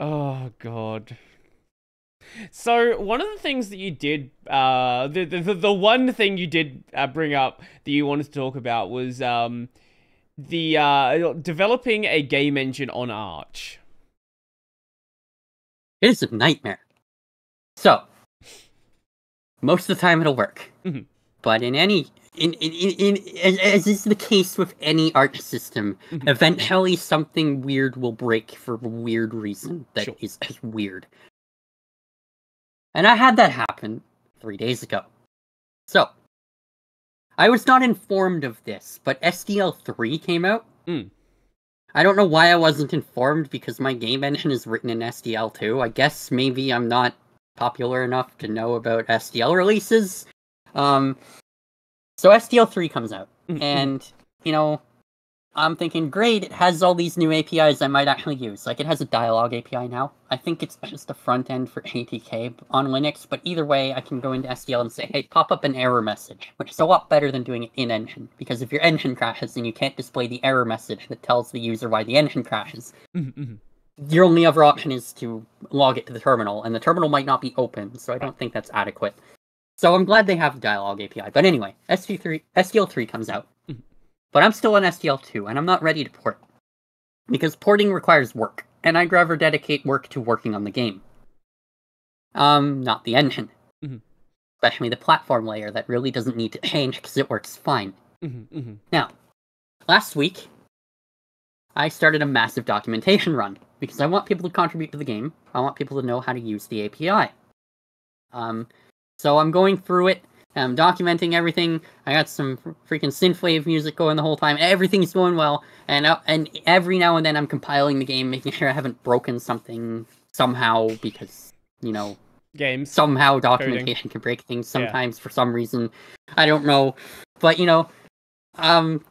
Oh god. So one of the things that you did, uh, the the the one thing you did uh, bring up that you wanted to talk about was um, the uh, developing a game engine on Arch. It is a nightmare. So, most of the time it'll work, Mhm. But in any in in, in, in as, is the case with any Arch system, Mhm. eventually something weird will break for a weird reason that Sure. is just weird. And I had that happen three days ago. So, I was not informed of this, but SDL3 came out. Mm. I don't know why I wasn't informed because my game engine is written in SDL2. I guess maybe I'm not popular enough to know about SDL releases. Um, so SDL3 comes out, Mhm. and you know, I'm thinking, great, it has all these new APIs I might actually use. Like, it has a dialogue API now. I think it's just a front end for ATK on Linux, but either way, I can go into SDL and say, hey, pop up an error message, which is a lot better than doing it in engine. Because if your engine crashes and you can't display the error message that tells the user why the engine crashes, Mhm, mhm. your only other option is to log it to the terminal, and the terminal might not be open, so I don't think that's adequate. So I'm glad they have the dialogue API. But anyway, SDL3, SDL3 comes out. Mhm. But I'm still on SDL2, and I'm not ready to port. Because porting requires work, and I'd rather dedicate work to working on the game. Um, not the engine. Mhm. Especially the platform layer that really doesn't need to change because it works fine. Mhm, mhm. Now, last week, I started a massive documentation run because I want people to contribute to the game. I want people to know how to use the API. Um, so I'm going through it. I'm documenting everything. I got some freaking synthwave music going the whole time. Everything's going well, and uh, and every now and then I'm compiling the game, making sure I haven't broken something somehow because you know Games. somehow documentation can break things Yeah. sometimes for some reason. I don't know. But you know, um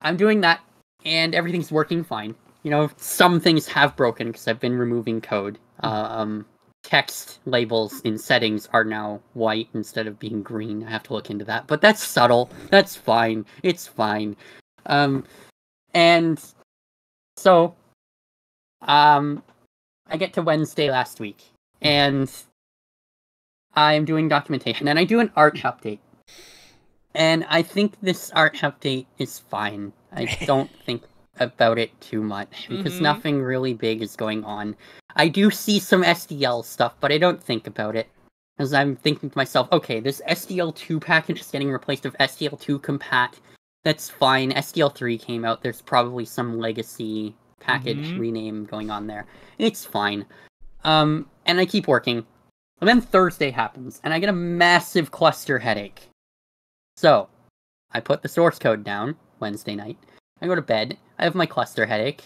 I'm doing that and everything's working fine. You know, some things have broken because I've been removing code. Um text labels in settings are now white instead of being green. I have to look into that. But that's subtle. That's fine. It's fine. Um and so um I get to Wednesday last week and I'm doing documentation and I do an art update. And I think this art update is fine. I don't think about it too much because Mhm. nothing really big is going on. I do see some SDL stuff, but I don't think about it. Because I'm thinking to myself, okay, this SDL2 package is getting replaced with SDL2 compat. That's fine. SDL3 came out. There's probably some legacy package Mhm. rename going on there. It's fine. Um, and I keep working. And then Thursday happens, and I get a massive cluster headache. So, I put the source code down Wednesday night. I go to bed. I have my cluster headache.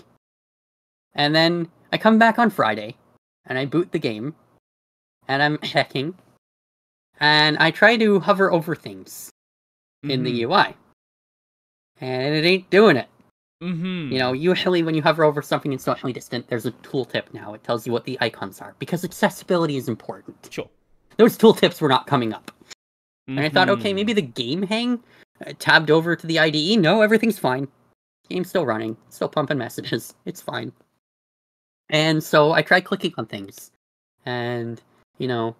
And then I come back on Friday, and I boot the game, and I'm checking, and I try to hover over things in the Mhm. UI. And it ain't doing it. Mhm. You know, usually when you hover over something in socially distant, there's a tooltip now. It tells you what the icons are because accessibility is important. Sure. Those tooltips were not coming up. And I thought, okay, Mhm. maybe the game hang uh, tabbed over to the IDE. No, everything's fine. Game's still running, still pumping messages. It's fine. And so I tried clicking on things, and you know,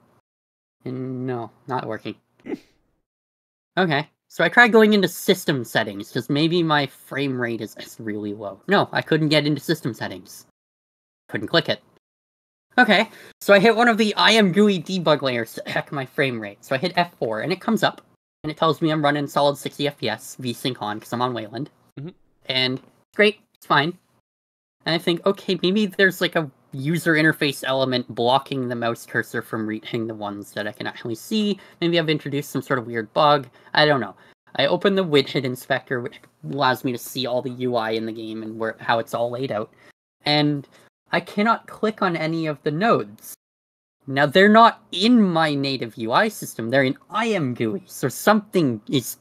and no, not working. okay, so I tried going into system settings because maybe my frame rate is just really low. No, I couldn't get into system settings. Couldn't click it. Okay, so I hit one of the ImGui debug layers to check my frame rate. So I hit F4 and it comes up and it tells me I'm running solid 60 FPS VSync on because I'm on Wayland. And great, it's fine. And I think, okay, maybe there's like a user interface element blocking the mouse cursor from reaching the ones that I can actually see. Maybe I've introduced some sort of weird bug. I don't know. I open the widget inspector, which allows me to see all the UI in the game and where how it's all laid out. And I cannot click on any of the nodes. Now they're not in my native UI system, they're in IMGUI. So something is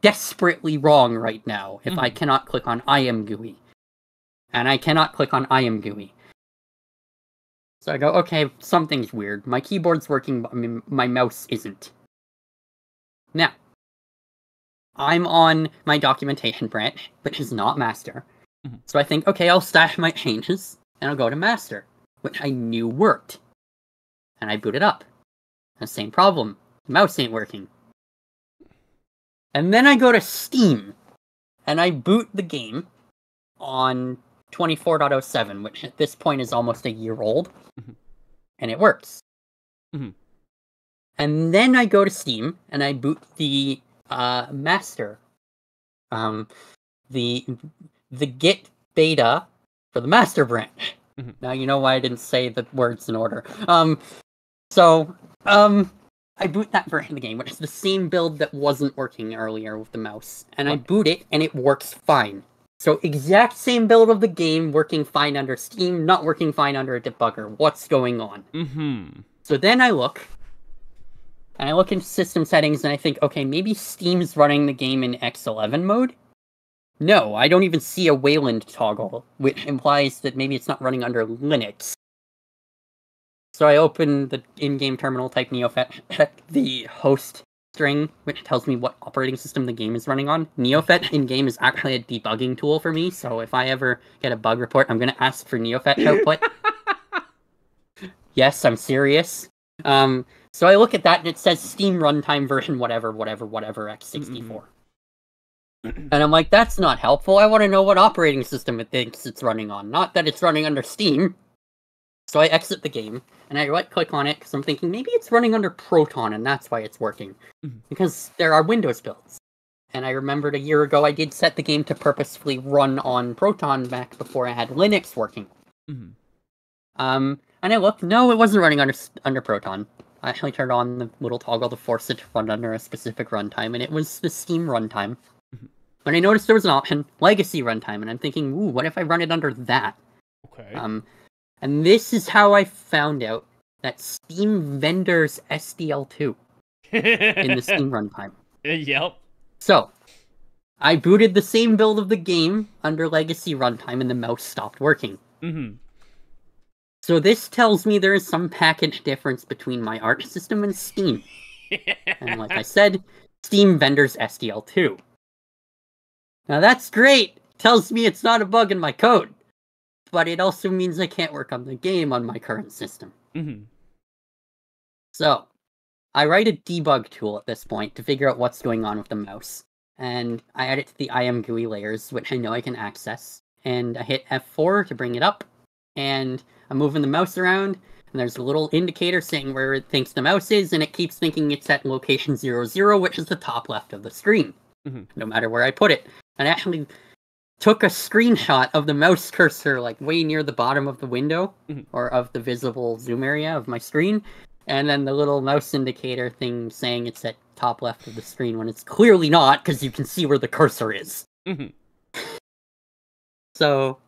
desperately wrong right now if I Mhm. cannot click on ImGui. And I cannot click on ImGui. So I go, okay, something's weird. My keyboard's working, but my- my mouse isn't. Now, I'm on my documentation branch, which is not master. Mhm. So I think, okay, I'll stash my changes and I'll go to master. which I knew worked. And I boot it up. The same problem. The mouse ain't working. And then I go to Steam and I boot the game on 24.07, which at this point is almost a year old. Mhm. And it works. Mhm. And then I go to Steam and I boot the uh, master, um, the the Git beta for the master branch. Mhm. Now you know why I didn't say the words in order. Um, so um, I boot that version of the game, which is the same build that wasn't working earlier with the mouse, and I boot it and it works fine. So exact same build of the game working fine under Steam, not working fine under a debugger. What's going on? Mm-hmm. So then I look, and I look into system settings, and I think, okay, maybe Steam's running the game in X11 mode. No, I don't even see a Wayland toggle, which implies that maybe it's not running under Linux. So I open the in-game terminal, type neofetch, check the host string, which tells me what operating system the game is running on. Neofetch in-game is actually a debugging tool for me, so if I ever get a bug report, I'm going to ask for Neofetch output. yes, I'm serious. Um, so I look at that and it says Steam runtime version whatever, whatever, whatever x64. and I'm like, that's not helpful. I want to know what operating system it thinks it's running on, not that it's running under Steam. So I exit the game and I right click on it because I'm thinking maybe it's running under Proton and that's why it's working. Mhm. Because there are Windows builds. And I remembered a year ago I did set the game to purposefully run on Proton back before I had Linux working. Mhm. Um, and I looked. No, it wasn't running under under Proton. I actually turned on the little toggle to force it to run under a specific runtime, and it was the Steam runtime. Mhm. But I noticed there was an option, Legacy runtime, and I'm thinking, ooh, what if I run it under that? Okay. Um, and this is how I found out that Steam vendors SDL2 in the Steam runtime. yep. So, I booted the same build of the game under Legacy runtime, and the mouse stopped working. Mm-hmm. So this tells me there is some package difference between my Arch system and Steam. And like I said, Steam vendors SDL2. Now that's great. Tells me it's not a bug in my code. But it also means I can't work on the game on my current system. mm-hmm. So, I write a debug tool at this point to figure out what's going on with the mouse. And I add it to the IM GUI layers, which I know I can access. And I hit F4 to bring it up. And I'm moving the mouse around. And there's a little indicator saying where it thinks the mouse is. And it keeps thinking it's at location 00, which is the top left of the screen. Mhm. No matter where I put it. And actually took a screenshot of the mouse cursor, like way near the bottom of the window. Mhm. Or of the visible zoom area of my screen and then the little mouse indicator thing saying it's at top left of the screen when it's clearly not because you can see where the cursor is. Mhm. So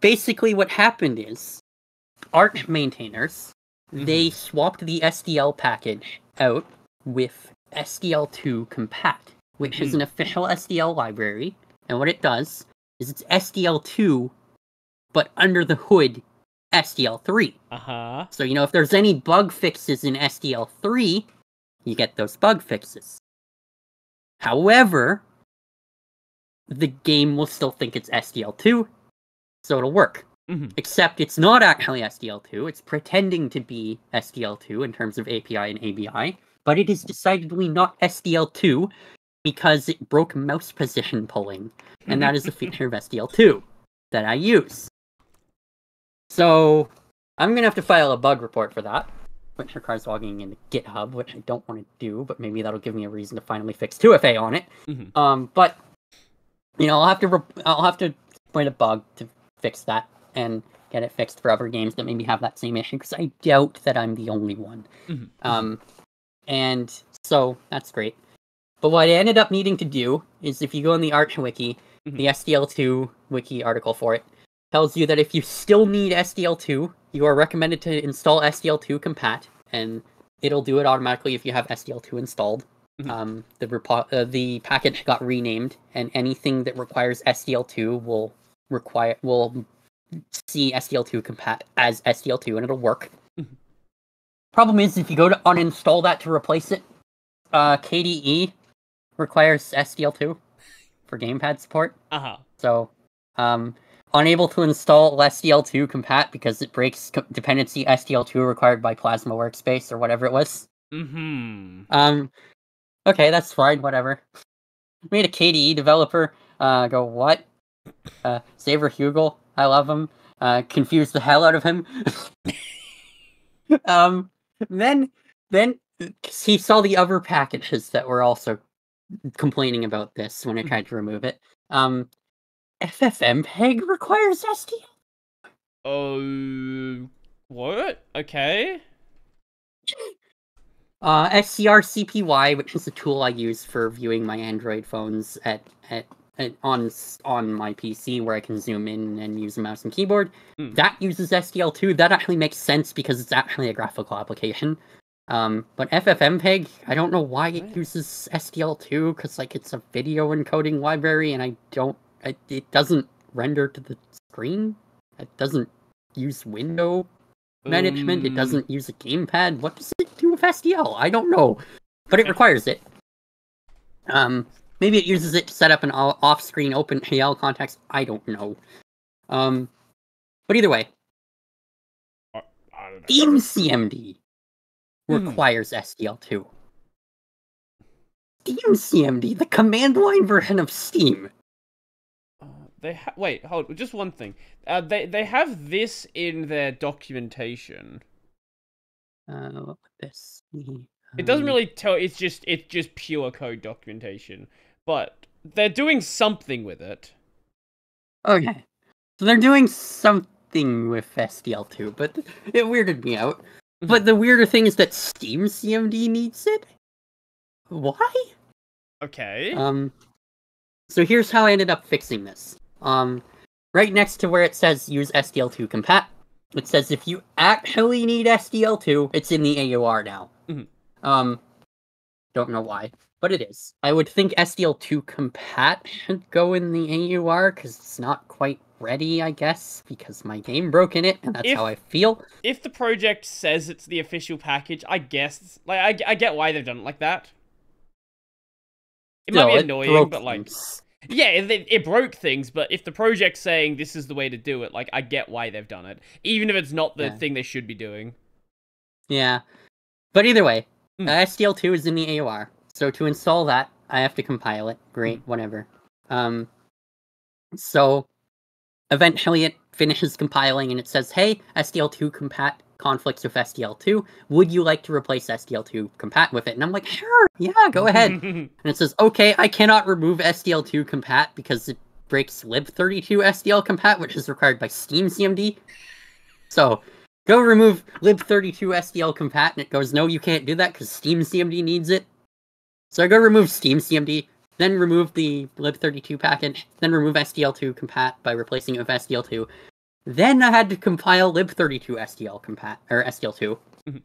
basically what happened is Arch maintainers they swapped the SDL package out with SDL2 compat, which is an official SDL library, and what it does is it's SDL2 but under the hood SDL3. Uh-huh. So, you know, if there's any bug fixes in SDL3, you get those bug fixes. However, the game will still think it's SDL2, so it'll work. Mhm. Except it's not actually SDL2, it's pretending to be SDL2 in terms of API and ABI, but it is decidedly not SDL2 because it broke mouse position pulling, and that is a feature of SDL2 that I use. So I'm gonna have to file a bug report for that, which requires logging into GitHub, which I don't want to do, but maybe that'll give me a reason to finally fix 2FA on it. Mhm. Um, but you know, I'll have to re- I'll have to point a bug to fix that and get it fixed for other games that maybe have that same issue because I doubt that I'm the only one. Mhm. Um, and so that's great. But what I ended up needing to do is if you go on the Arch wiki, Mhm. the SDL2 wiki article for it tells you that if you still need SDL2, you are recommended to install SDL2 compat, and it'll do it automatically if you have SDL2 installed. Mhm. Um, the repo- uh, the package got renamed, and anything that requires SDL2 will require will see SDL2 compat as SDL2, and it'll work. Mhm. Problem is, if you go to uninstall that to replace it, uh, KDE requires SDL2 for gamepad support. Uh-huh. So, um, unable to install SDL2 compat because it breaks co- dependency SDL2 required by Plasma Workspace or whatever it was. Mm-hmm. Um, okay, that's fine. Whatever. Made a KDE developer. Uh, go what? Uh, Xaver Hugl. I love him. Uh, confused the hell out of him. um, then, then 'cause he saw the other packages that were also complaining about this when I tried to remove it. Um, FFmpeg requires SDL. Oh, what? Okay. Uh, SCRCPY, which is a tool I use for viewing my Android phones at, at, at on on my PC, where I can zoom in and use a mouse and keyboard. Mm. That uses SDL2. That actually makes sense because it's actually a graphical application. Um, but FFmpeg, I don't know why it uses SDL2 because like it's a video encoding library, and I don't. It, it doesn't render to the screen. It doesn't use window management. It Um, doesn't use a gamepad. What does it do with SDL? I don't know, but it requires it. Um, maybe it uses it to set up an off-screen OpenGL context. I don't know. Um, but either way, I don't know. CMD Hmm. requires SDL2. Steam CMD, the command line version of Steam. Uh, They ha- wait, hold just one thing. Uh, they they have this in their documentation. Uh, what this? be? It doesn't Um, really tell. It's just it's just pure code documentation, but they're doing something with it. Okay. So they're doing something with SDL2, but it weirded me out. But the weirder thing is that Steam CMD needs it? Why? Okay. Um So here's how I ended up fixing this. Um right next to where it says use SDL2 compat, it says if you actually need SDL2, it's in the AUR now. Mhm. Um don't know why, but it is. I would think SDL2 compat should go in the AUR because it's not quite ready, I guess, because my game broke in it, and that's If- how I feel. if the project says it's the official package, I guess like I, I get why they've done it like that. It might be annoying, but like things. yeah, it, it- broke things. But if the project's saying this is the way to do it, like I get why they've done it, even if it's not the Yeah. thing they should be doing. Yeah. But either way, Mm. uh, SDL2 is in the AUR. So to install that, I have to compile it. Great, Mm. whatever. Um so eventually it finishes compiling and it says, "Hey, SDL2 compat conflicts with SDL2. Would you like to replace SDL2 compat with it?" And I'm like, "Sure. Yeah, go ahead." and it says, "Okay, I cannot remove SDL2 compat because it breaks lib32 SDL compat, which is required by Steam CMD." So, go remove lib32 SDL compat, and it goes, "No, you can't do that because Steam CMD needs it." So I go remove Steam CMD, then remove the lib32 packet, then remove SDL2 compat by replacing it with SDL2. Then I had to compile lib32 SDL compat or SDL2 Mhm.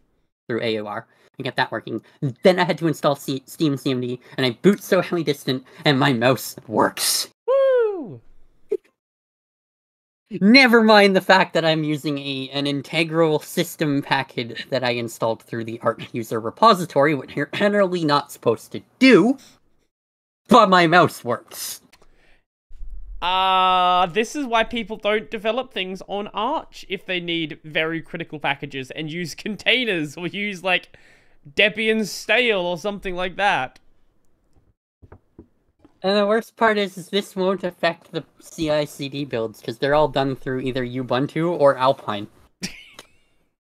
through AUR and get that working. Then I had to install C- Steam CMD, and I boot socially distant, and my mouse works. Woo! Never mind the fact that I'm using a an integral system package that I installed through the Arch user repository, which you're generally not supposed to do. But my mouse works. Uh, this is why people don't develop things on Arch if they need very critical packages and use containers or use like Debian stale or something like that. And the worst part is, is this won't affect the CI/CD builds because they're all done through either Ubuntu or Alpine.